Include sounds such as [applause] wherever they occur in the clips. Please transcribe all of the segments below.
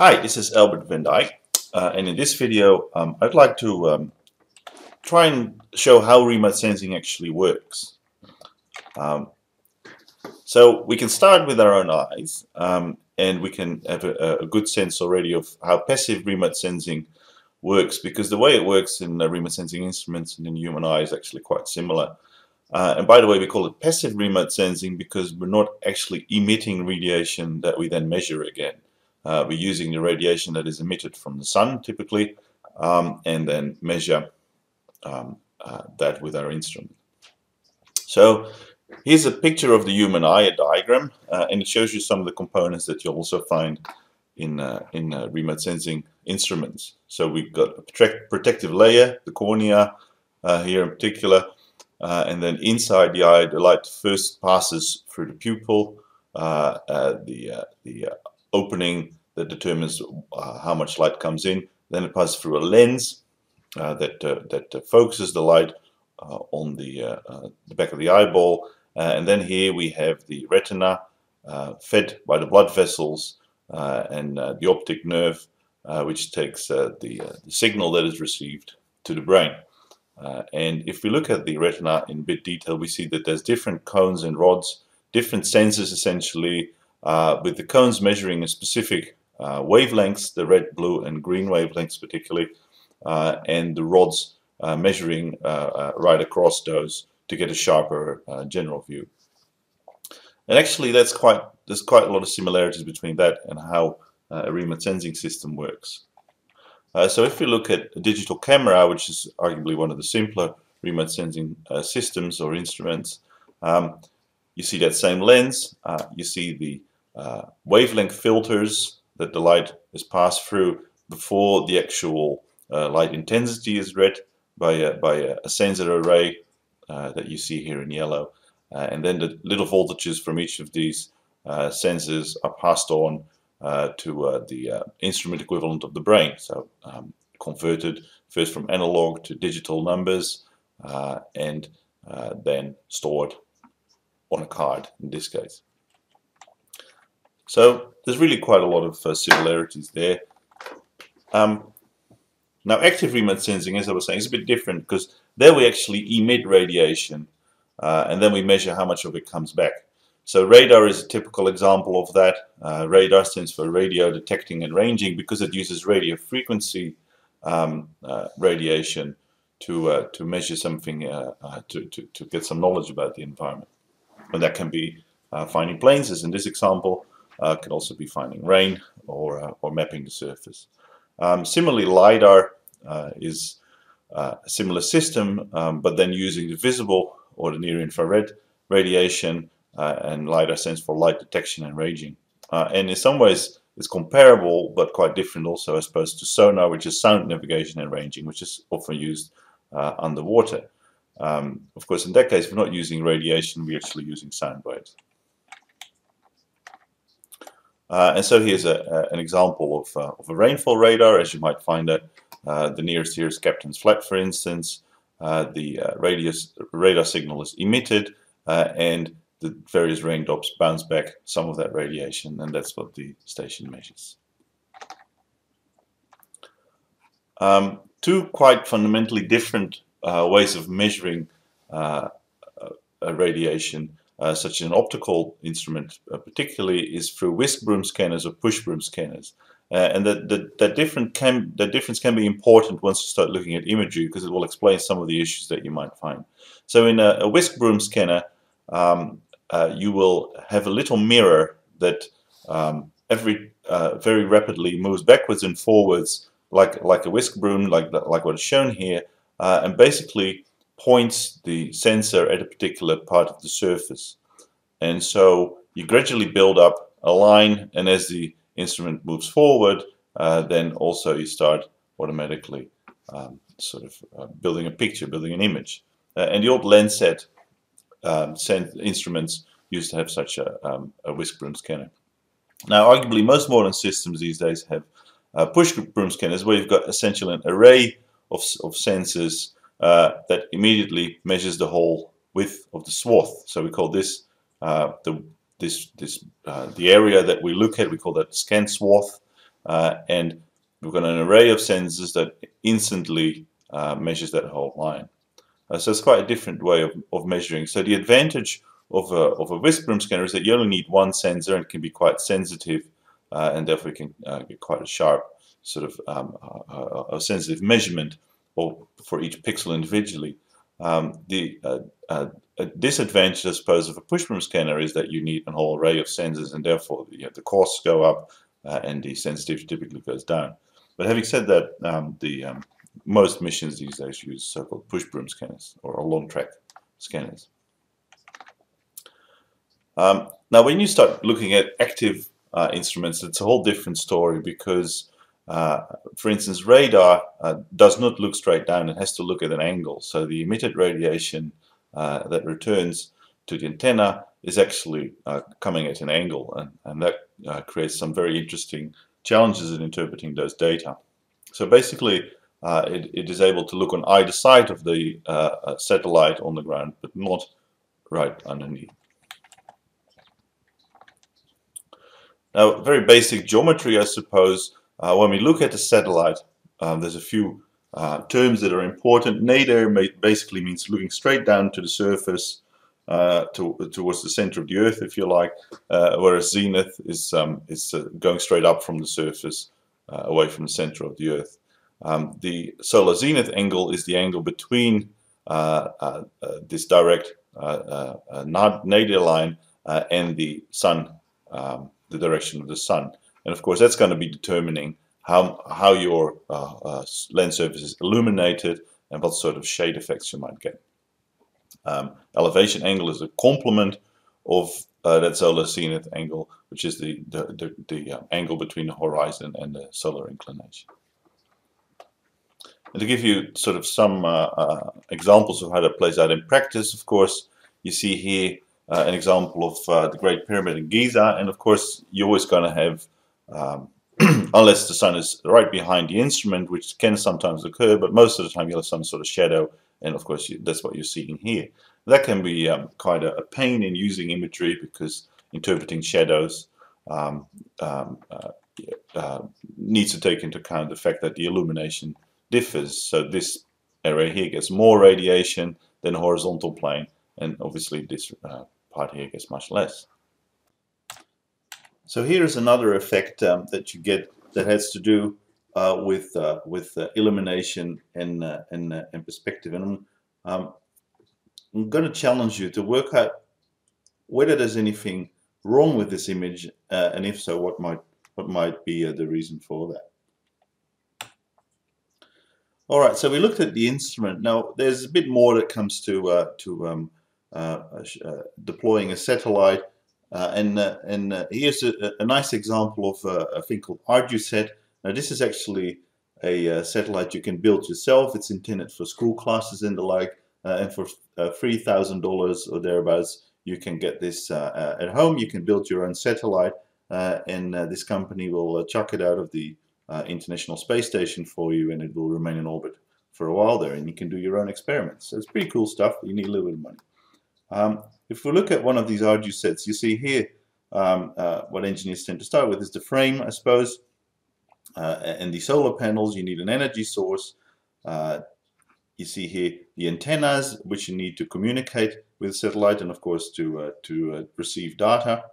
Hi, this is Albert van Dijk, uh, and in this video um, I'd like to um, try and show how remote sensing actually works. Um, so we can start with our own eyes um, and we can have a, a, good sense already of how passive remote sensing works because the way it works in remote sensing instruments and in human eye is actually quite similar. Uh, and by the way, we call it passive remote sensing because we're not actually emitting radiation that we then measure again. Uh, we're using the radiation that is emitted from the sun typically um, and then measure um, uh, that with our instrument. So here's a picture of the human eye, a diagram, uh, and it shows you some of the components that you'll also find in, uh, in uh, remote sensing instruments. So we've got a protective layer, the cornea uh, here in particular, and then inside the eye the light first passes through the pupil, the, the opening that determines uh, how much light comes in. Then it passes through a lens uh, that uh, that uh, focuses the light uh, on the uh, the back of the eyeball, and then here we have the retina fed by the blood vessels and the optic nerve, which takes the, the, signal that is received to the brain. and if we look at the retina in bit detail, we see that there's different cones and rods, different sensors essentially, uh, with the cones measuring a specific uh, wavelengths, the red, blue, and green wavelengths particularly, uh, and the rods uh, measuring uh, right across those to get a sharper general view. And actually, that's quite there's quite a lot of similarities between that and how a remote sensing system works. Uh, so if we look at a digital camera, which is arguably one of the simpler remote sensing uh, systems or instruments, um, you see that same lens, uh, you see the uh, wavelength filters that the light is passed through before the actual uh, light intensity is read by a, by a, a sensor array uh, that you see here in yellow. Uh, and then the little voltages from each of these uh, sensors are passed on to the instrument equivalent of the brain. So um, converted first from analog to digital numbers and then stored on a card in this case. So there's really quite a lot of uh, similarities there. Um, now active remote sensing, as I was saying, is a bit different because there we actually emit radiation uh, and then we measure how much of it comes back. So radar is a typical example of that. Uh, radar stands for radio detecting and ranging because it uses radio frequency um, uh, radiation to uh, to measure something uh, uh, to, to, to get some knowledge about the environment. And that can be finding planes as in this example uh, can also be finding rain or, uh, or mapping the surface. Um, similarly, LiDAR uh, is uh, a similar system, um, but then using the visible or the near-infrared radiation uh, and LiDAR stands for light detection and ranging. And in some ways, it's comparable but quite different also as opposed to sonar, which is sound navigation and ranging, which is often used underwater. Um, of course, in that case, we're not using radiation, we're actually using sound waves. Uh, and so here's a, a, an example of, uh, of, a rainfall radar, as you might find it. Uh, the nearest here is Captains Flat, for instance. Uh, the uh, radius, radar signal is emitted, uh, and the various raindrops bounce back some of that radiation, and that's what the station measures. Um, two quite fundamentally different ways of measuring radiation uh, such an optical instrument, uh, particularly, is through whisk broom scanners or push broom scanners. Uh, and that, that, that, different can, that difference can be important once you start looking at imagery because it will explain some of the issues that you might find. So in a, a whisk broom scanner, um, uh, you will have a little mirror that um, every uh, very rapidly moves backwards and forwards like, like a whisk broom, like, like what is shown here, and basically points the sensor at a particular part of the surface. And so you gradually build up a line and as the instrument moves forward, uh, then also you start automatically um, sort of uh, building a picture, building an image. Uh, and the old Landsat um, instruments used to have such a, um, a whisk broom scanner. Now, arguably, most modern systems these days have uh, push broom scanners where you've got essentially an array of, of sensors uh, that immediately measures the whole width of the swath. So we call this uh, the this this uh, the area that we look at. We call that scan swath, and we've got an array of sensors that instantly measures that whole line. so it's quite a different way of, of measuring. So the advantage of a, of a whisk broom scanner is that you only need one sensor and can be quite sensitive uh, and therefore can uh, get quite a sharp sort of um, a, a, sensitive measurement for each pixel individually. Um, the uh, disadvantage, I suppose, of a push broom scanner is that you need a whole array of sensors and therefore you know, the costs go up uh, and the sensitivity typically goes down. But having said that, um, the um, most missions these days use so-called push broom scanners or long track scanners. Um, now, when you start looking at active uh, instruments, it's a whole different story because, uh, for instance, radar uh, does not look straight down. It has to look at an angle. So the emitted radiation uh, that returns to the antenna is actually uh, coming at an angle, and, and that uh, creates some very interesting challenges in interpreting those data. So basically, it, it is able to look on either side of the satellite on the ground, but not right underneath. Now, very basic geometry, I suppose. Uh, when we look at the satellite, um, there's a few uh, terms that are important. Nadir basically means looking straight down to the surface, uh, to, towards the center of the Earth, if you like, uh, whereas zenith is, um, is uh, going straight up from the surface, uh, away from the center of the Earth. Um, the solar zenith angle is the angle between this direct nadir line and the Sun um, the direction of the sun. And of course, that's going to be determining how, how your uh, uh, lens surface is illuminated and what sort of shade effects you might get. Um, elevation angle is a complement of uh, that solar zenith angle, which is the, the, the, the uh, angle between the horizon and the solar inclination. And to give you sort of some uh, uh, examples of how that plays out in practice, of course, you see here uh, an example of the Great Pyramid in Giza. And of course, you're always going to have, um, [clears throat] unless the sun is right behind the instrument, which can sometimes occur, but most of the time you'll have some sort of shadow. And of course, you, that's what you're seeing here. That can be um, quite a, a, pain in using imagery because interpreting shadows um, um uh, uh, needs to take into account the fact that the illumination differs. So this area here gets more radiation than horizontal plane, and obviously this uh, part here gets much less. So here's another effect um, that you get that has to do uh, with uh, with uh, illumination and uh, and, uh, and perspective. And um, I'm going to challenge you to work out whether there's anything wrong with this image, uh, and if so, what might what might be the reason for that. All right, so we looked at the instrument. Now, there's a bit more that comes to to um, uh, uh, deploying a satellite. Uh, and uh, and uh, here's a, a, nice example of uh, a thing called ArduSat. Now this is actually a satellite you can build yourself. It's intended for school classes and the like. and for $3,000 or thereabouts, you can get this at home. You can build your own satellite. Uh, and uh, this company will uh, chuck it out of the International Space Station for you and it will remain in orbit for a while there and you can do your own experiments. So it's pretty cool stuff. You need a little bit of money. Um, if we look at one of these ArduSats, you see here um, uh, what engineers tend to start with is the frame, I suppose, uh, and the solar panels. You need an energy source. Uh, you see here the antennas, which you need to communicate with the satellite and, of course, to, uh, to uh, receive data.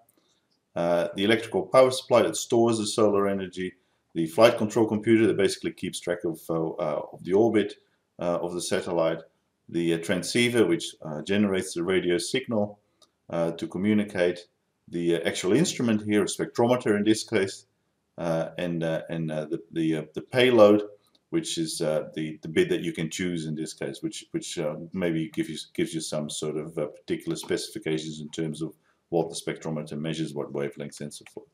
Uh, the electrical power supply that stores the solar energy. The flight control computer that basically keeps track of, of the orbit of the satellite the uh, transceiver which uh, generates the radio signal uh, to communicate the actual instrument here, a spectrometer in this case, and, and the, the, the payload which is uh, the the bit that you can choose in this case, which which uh, maybe gives you gives you some sort of uh, particular specifications in terms of what the spectrometer measures, what wavelengths, and so forth.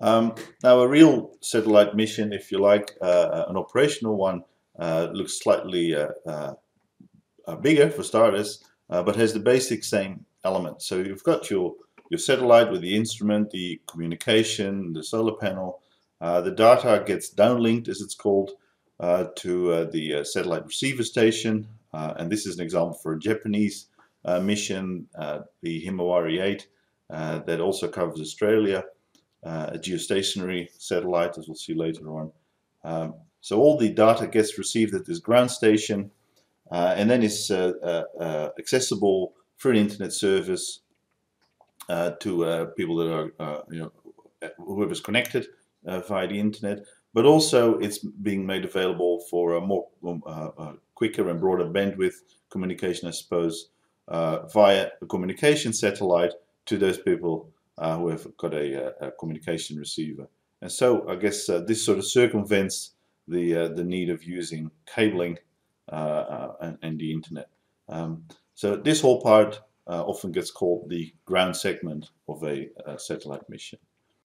Um, now, a real satellite mission, if you like, an operational one, uh, looks slightly uh, uh, bigger for starters, but has the basic same elements. So you've got your, your satellite with the instrument, the communication, the solar panel. the data gets downlinked, as it's called, to the satellite receiver station. and this is an example for a Japanese mission, the Himawari 8, that also covers Australia. uh, a geostationary satellite, as we'll see later on. Um, so all the data gets received at this ground station uh, and then is uh, uh, uh, accessible through an internet service to people that are, you know, whoever's connected via the internet. But also it's being made available for a more um, quicker and broader bandwidth communication, I suppose, via a communication satellite to those people uh, who have got a, a, communication receiver. And so I guess uh, this sort of circumvents the, uh, the need of using cabling uh, uh, and, and, the internet. Um, so this whole part often gets called the ground segment of a satellite mission.